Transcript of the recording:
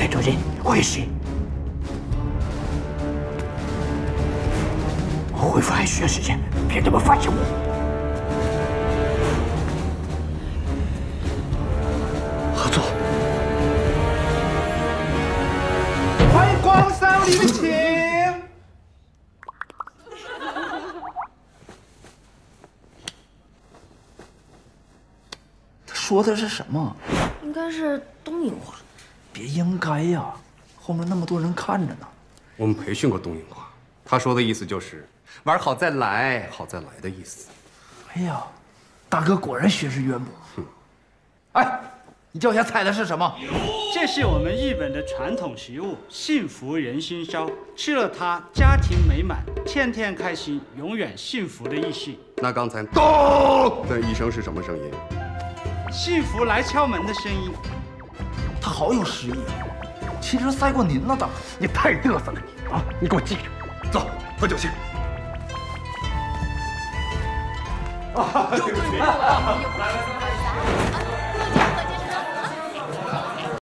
在这人会是？恢复还需要时间，别他妈发现我！合作。欢迎光临李请。他说的是什么？应该是东瀛话。别应该呀，后面那么多人看着呢。我们培训过东瀛话，他说的意思就是玩好再来，好再来的意思。哎呀，大哥果然学识渊博。哎，你脚下踩的是什么？这是我们日本的传统食物——幸福人心烧。吃了它，家庭美满，天天开心，永远幸福的意思。那刚才咚的一声是什么声音？幸福来敲门的声音。他好有诗意啊！其实赛过您呢，大哥。你太嘚瑟了，你啊！你给我记着，走，喝酒去。啊！来来来来。